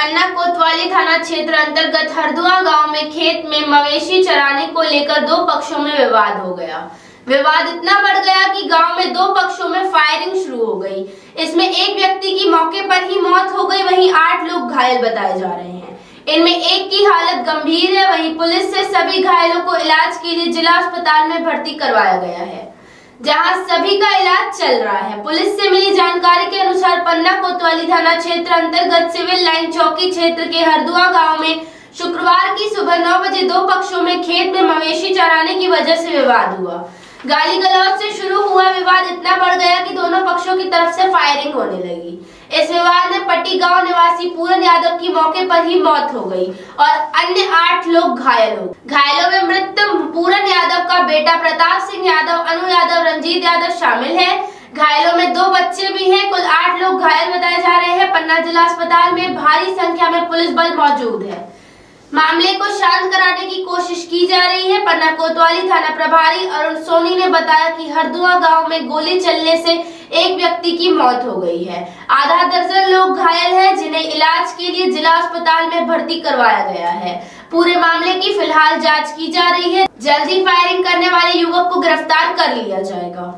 पन्ना कोतवाली थाना क्षेत्र अंतर्गत हरदुआ गाँव में खेत में मवेशी चराने को लेकर दो पक्षों में विवाद हो गया। विवाद इतना बढ़ गया कि गाँव में दो पक्षों में फायरिंग शुरू हो गई। इसमें एक व्यक्ति की मौके पर ही मौत हो गई, वहीं आठ लोग घायल बताए जा रहे हैं। इनमें एक की हालत गंभीर है, वहीं पुलिस से सभी घायलों को इलाज के लिए जिला अस्पताल में भर्ती करवाया गया है, जहाँ सभी का इलाज चल रहा है। पुलिस से मिली जानकारी के अनुसार पन्ना कोतवाली थाना क्षेत्र अंतर्गत सिविल लाइन चौकी क्षेत्र के हरदुआ गाँव में शुक्रवार की सुबह नौ बजे दो पक्षों में खेत में मवेशी चराने की वजह से विवाद हुआ। गाली गलौज से शुरू हुआ विवाद इतना बढ़ गया कि दोनों पक्षों की तरफ़ से फायरिंग होने लगी। इस विवाद में पट्टी गाँव निवासी पूरन यादव की मौके पर ही मौत हो गई और अन्य आठ लोग घायल हो घायलों में मृत पूरन यादव का बेटा प्रताप सिंह यादव, अनु यादव, रंजीत यादव शामिल है। घायलों में दो बच्चे भी हैं आठ लोग घायल बताए पन्ना जिला अस्पताल में भारी संख्या में पुलिस बल मौजूद है। मामले को शांत कराने की कोशिश की जा रही है, पन्ना कोतवाली थाना प्रभारी अरुण सोनी ने बताया कि हरदुआ गाँव में गोली चलने से एक व्यक्ति की मौत हो गई है। आधा दर्जन लोग घायल हैं, जिन्हें इलाज के लिए जिला अस्पताल में भर्ती करवाया गया है। पूरे मामले की फ़िलहाल जाँच की जा रही है। जल्दी फायरिंग करने वाले युवक को गिरफ़्तार कर लिया जाएगा।